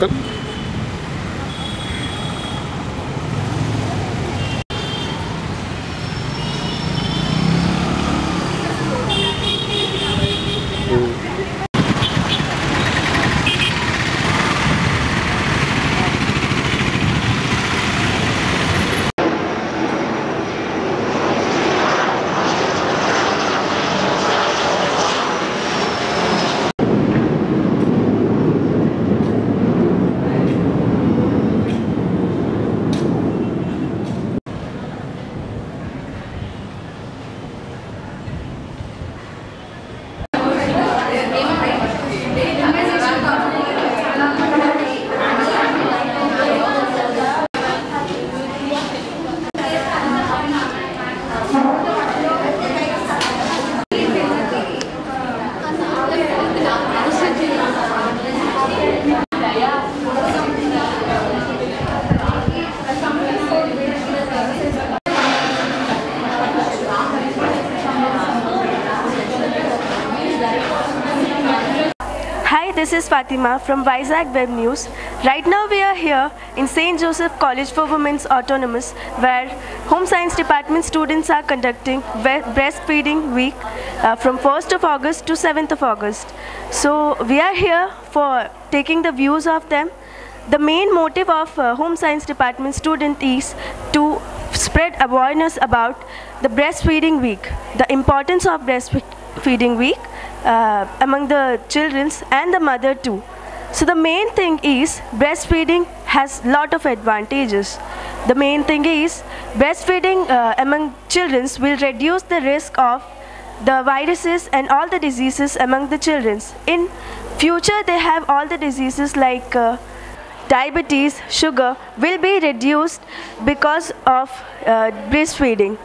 Так? Fatima from Vizag Web News. Right now we are here in St. Joseph College for Women's Autonomous where Home Science Department students are conducting Breastfeeding Week uh, from 1st of August to 7th of August. So we are here for taking the views of them. The main motive of uh, Home Science Department student is to spread awareness about the breastfeeding week, the importance of breastfeeding week uh, among the children and the mother too. So the main thing is breastfeeding has lot of advantages. The main thing is breastfeeding uh, among children will reduce the risk of the viruses and all the diseases among the children. In future they have all the diseases like uh, diabetes, sugar will be reduced because of uh, breastfeeding.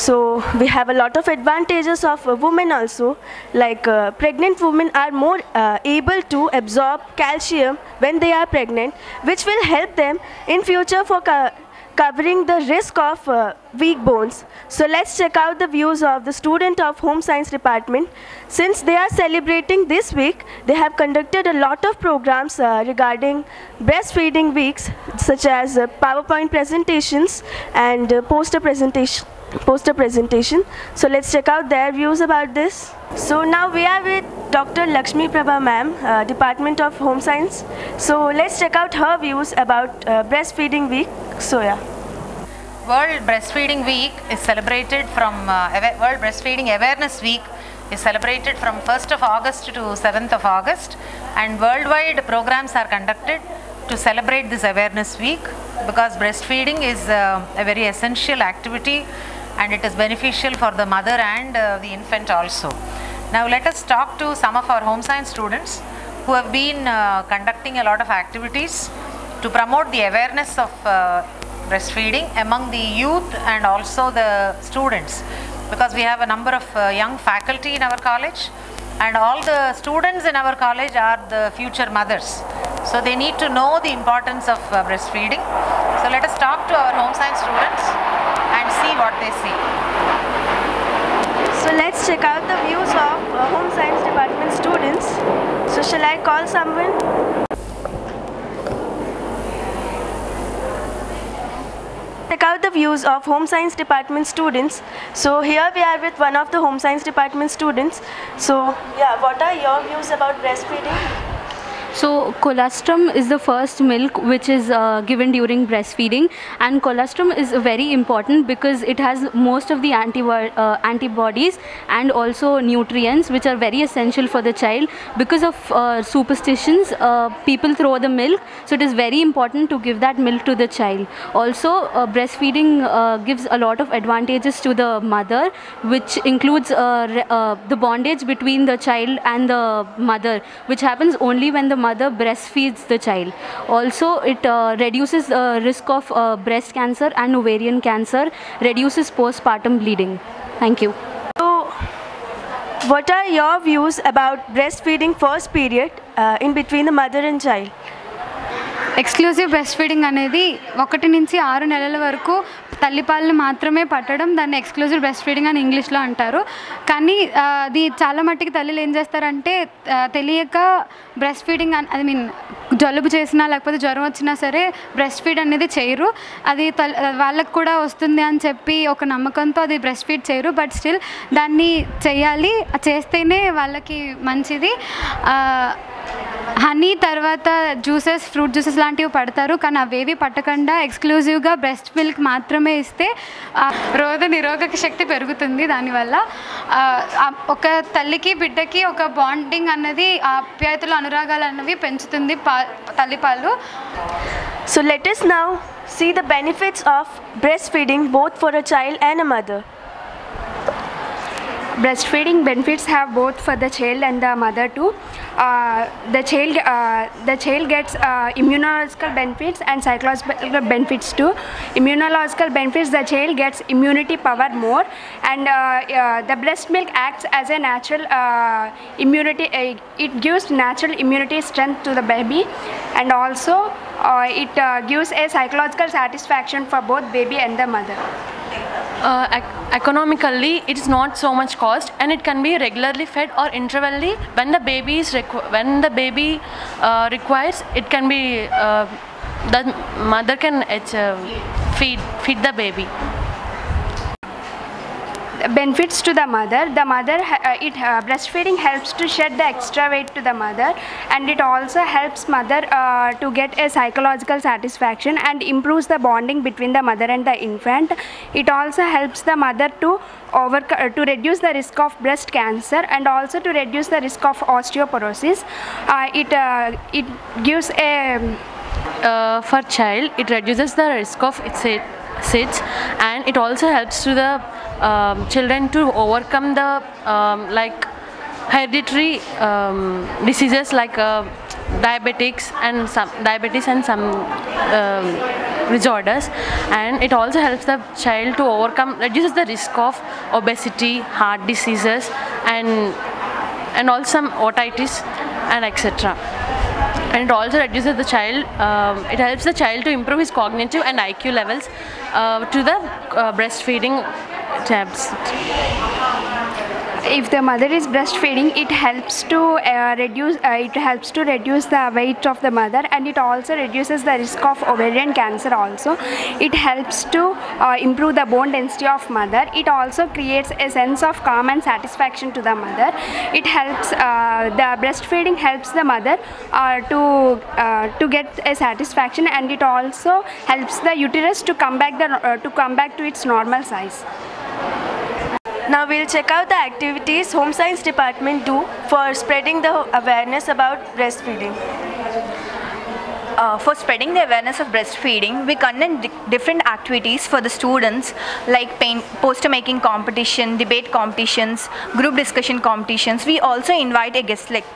So we have a lot of advantages of women also, like uh, pregnant women are more uh, able to absorb calcium when they are pregnant, which will help them in future for co- covering the risk of uh, weak bones. So let's check out the views of the student of Home Science Department. Since they are celebrating this week, they have conducted a lot of programs uh, regarding breastfeeding weeks, such as uh, PowerPoint presentations and uh, poster presentation. Poster presentation. So let's check out their views about this. So now we are with Dr. Lakshmi Prabha ma'am, uh, Department of Home Science. So let's check out her views about uh, breastfeeding week. So yeah. World Breastfeeding Week is celebrated from uh, World Breastfeeding Awareness Week is celebrated from 1st of August to 7th of August and worldwide programs are conducted to celebrate this awareness week because breastfeeding is uh, a very essential activity and it is beneficial for the mother and uh, the infant also. Now let us talk to some of our home science students who have been uh, conducting a lot of activities to promote the awareness of uh, breastfeeding among the youth and also the students. Because we have a number of uh, young faculty in our college and all the students in our college are the future mothers. So they need to know the importance of uh, breastfeeding. So let us talk to our home science students see what they say So let's check out the views of uh, Home Science Department students. So shall I call someone? Check out the views of Home Science Department students. So here we are with one of the Home Science Department students. So yeah, what are your views about breastfeeding? So colostrum is the first milk which is uh, given during breastfeeding. And colostrum is very important because it has most of the antivi- uh, antibodies and also nutrients which are very essential for the child. Because of uh, superstitions uh, people throw the milk. So it is very important to give that milk to the child. Also uh, breastfeeding uh, gives a lot of advantages to the mother which includes the bondage between the child and the mother which happens only when the mother breastfeeds the child also it uh, reduces the risk of uh, breast cancer and ovarian cancer reduces postpartum bleeding thank you So what are your views about breastfeeding first period uh, in between the mother and child? Exclusive breast feeding అనేది ఒకటి నుంచి ఆరు నెలల వరకు తల్లిపాలను మాత్రమే పట్టడం దాన్ని exclusive breast feeding అని ఇంగ్లీష్లో అంటారు. కానీ అది చాలా మట్టుకు తల్లిలు ఏం చేస్తారంటే తెలియక బ్రెస్ట్ ఫీడింగ్ ఐ మీన్ జలుబు చేసినా లేకపోతే జ్వరం వచ్చినా సరే బ్రెస్ట్ ఫీడ్ అనేది చేయరు. అది వాళ్ళకు కూడా వస్తుంది అని చెప్పి ఒక నమ్మకంతో అది బ్రెస్ట్ ఫీడ్ చేయరు. బట్ స్టిల్ దాన్ని చేయాలి చేస్తేనే వాళ్ళకి మంచిది. హనీ తర్వాత జ్యూసెస్ ఫ్రూట్ జ్యూసెస్ లాంటివి పడతారు. కానీ అవేవి పట్టకుండా ఎక్స్క్లూజివ్గా బ్రెస్ట్ మిల్క్ మాత్రమే ఇస్తే ఆ రోగ నిరోధక శక్తి పెరుగుతుంది దానివల్ల. ఒక తల్లికి బిడ్డకి ఒక బాండింగ్ అన్నది ఆప్యాయతలు అనురాగాలు అన్నవి పెంచుతుంది పా తల్లిపాలు. So let us now see the benefits of breastfeeding both for a child and a mother. Breastfeeding benefits have both for the child and the mother too. Uh, the child uh, the child gets uh, immunological benefits and psychological benefits too. Immunological benefits the child gets immunity power more and uh, uh, the breast milk acts as a natural uh, immunity it gives natural immunity strength to the baby and also it gives a psychological satisfaction for both baby and the mother uh, ec- economically it is not so much cost and it can be regularly fed or intervally. When the baby is when the baby uh, requires it can be uh, the mother can uh, feed feed the baby benefits to the mother. The mother uh, it uh, breastfeeding helps to shed the extra weight to the mother and it also helps mother uh, to get a psychological satisfaction and improves the bonding between the mother and the infant. It also helps the mother to over to reduce the risk of breast cancer and also to reduce the risk of osteoporosis. Uh, it uh, it gives a uh, for child it reduces the risk of SI- SIDS and it also helps to the um, children to overcome the um, like hereditary um, diseases like uh, diabetics and some diabetes and some um, disorders. And it also helps the child to overcome reduces the risk of obesity heart diseases and and also some otitis and etc and it also reduces the child um, it helps the child to improve his cognitive and iq levels uh, to the uh, breastfeeding tabs if the mother is breastfeeding it helps to uh, reduce uh, it helps to reduce the weight of the mother and it also reduces the risk of ovarian cancer also. It helps to uh, improve the bone density of mother. It also creates a sense of calm and satisfaction to the mother. It helps uh, the breastfeeding helps the mother uh, to uh, to get a satisfaction and it also helps the uterus to come back the to come back to its normal size Now we'll check out the activities Home Science Department do for spreading the awareness about breastfeeding. uh, for spreading the awareness of breastfeeding, we conduct di- different activities for the students like paint, poster making competition, debate competitions, group discussion competitions. We also invite a guest like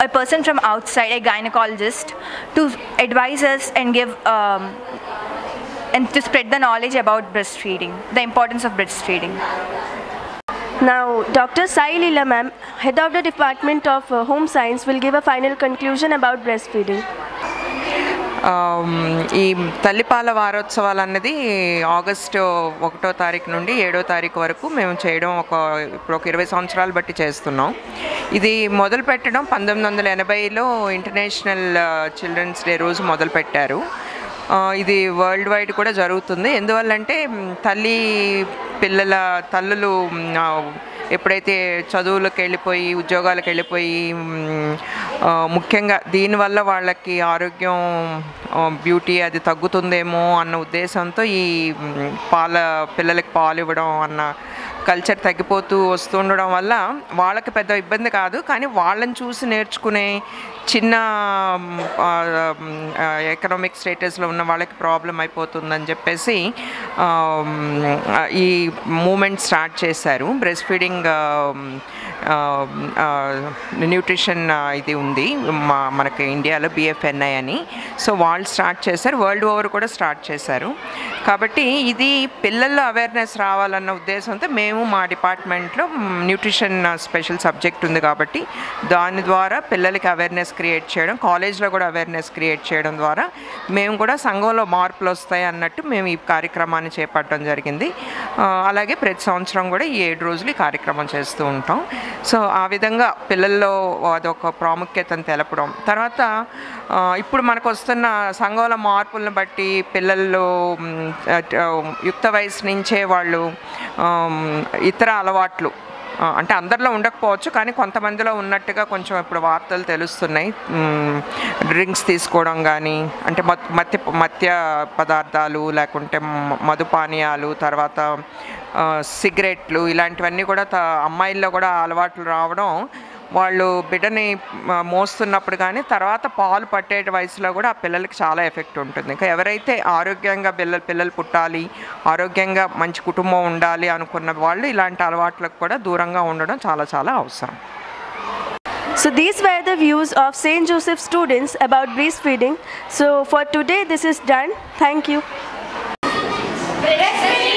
a person from outside, a gynecologist, to advise us and give um, and to spread the knowledge about breastfeeding, the importance of breastfeeding. Now, Dr. Sai Leela ma'am, head of the Department of uh, Home Science, will give a final conclusion about breastfeeding. Um, ఈ తల్లిపాల వారోత్సవాలు అన్నది August ఒకటో తారీఖు నుండి ఏడో తారీఖు వరకు మేము చేయడం ఒక ఇప్పుడు ఒక ఇరవై సంవత్సరాలు బట్టి చేస్తున్నాం ఇది మొదలు పెట్టడం పంతొమ్మిది వందల ఎనభైలో ఇంటర్నేషనల్ చిల్డ్రన్స్ డే రోజు మొదలు పెట్టారు uh, ఇది వరల్డ్ వైడ్ కూడా జరుగుతుంది ఎందువల్లంటే తల్లి పిల్లల తల్లులు ఎప్పుడైతే చదువులకు వెళ్ళిపోయి ఉద్యోగాలకు వెళ్ళిపోయి ముఖ్యంగా దీనివల్ల వాళ్ళకి ఆరోగ్యం బ్యూటీ అది తగ్గుతుందేమో అన్న ఉద్దేశంతో ఈ పాల పిల్లలకి పాలు ఇవ్వడం అన్న కల్చర్ తగ్గిపోతూ వస్తుండడం వల్ల వాళ్ళకి పెద్ద ఇబ్బంది కాదు. కానీ వాళ్ళని చూసి నేర్చుకునే చిన్న ఎకనామిక్ స్టేటస్లో ఉన్న వాళ్ళకి ప్రాబ్లం అయిపోతుందని చెప్పేసి ఈ మూమెంట్ స్టార్ట్ చేశారు. బ్రెస్ట్ ఫీడింగ్ న్యూట్రిషన్ ఇది ఉంది. మా మనకి ఇండియాలో బిఎఫ్ఎన్ఐ అని. సో వాళ్ళు స్టార్ట్ చేశారు. వరల్డ్ ఓవర్ కూడా స్టార్ట్ చేశారు. కాబట్టి ఇది పిల్లల్లో అవేర్నెస్ రావాలన్న ఉద్దేశంతో మేము మా డిపార్ట్మెంట్లో న్యూట్రిషన్ స్పెషల్ సబ్జెక్ట్ ఉంది కాబట్టి దాని ద్వారా పిల్లలకి అవేర్నెస్ క్రియేట్ చేయడం కాలేజ్లో కూడా అవేర్నెస్ క్రియేట్ చేయడం ద్వారా మేము కూడా సంఘంలో మార్పులు వస్తాయి అన్నట్టు మేము ఈ కార్యక్రమాన్ని చేపట్టడం జరిగింది. అలాగే ప్రతి సంవత్సరం కూడా ఈ ఏడు రోజులు ఈ కార్యక్రమం చేస్తూ ఉంటాం. సో ఆ విధంగా పిల్లల్లో అదొక ప్రాముఖ్యతను తెలపడం. తర్వాత ఇప్పుడు మనకు వస్తున్న సంఘాల మార్పులను బట్టి పిల్లల్లో యుక్త వయసు నుంచే వాళ్ళు ఇతర అలవాట్లు అంటే అందరిలో ఉండకపోవచ్చు కానీ కొంతమందిలో ఉన్నట్టుగా కొంచెం ఇప్పుడు వార్తలు తెలుస్తున్నాయి. డ్రింక్స్ తీసుకోవడం కానీ అంటే మత్ మత్య మత్య పదార్థాలు లేకుంటే మధుపానీయాలు తర్వాత సిగరెట్లు ఇలాంటివన్నీ కూడా త- అమ్మాయిల్లో కూడా అలవాట్లు రావడం వాళ్ళు బిడ్డని మోస్తున్నప్పుడు కానీ తర్వాత పాలు పట్టే వయసులో కూడా ఆ పిల్లలకి చాలా ఎఫెక్ట్ ఉంటుంది ఇంకా ఎవరైతే ఆరోగ్యంగా పిల్లలు పిల్లలు పుట్టాలి ఆరోగ్యంగా మంచి కుటుంబం ఉండాలి అనుకున్న వాళ్ళు ఇలాంటి అలవాట్లకు కూడా దూరంగా ఉండడం చాలా చాలా అవసరం So these were the views of St. Joseph students about breastfeeding. So for today, this is done. Thank you. Breastfeeding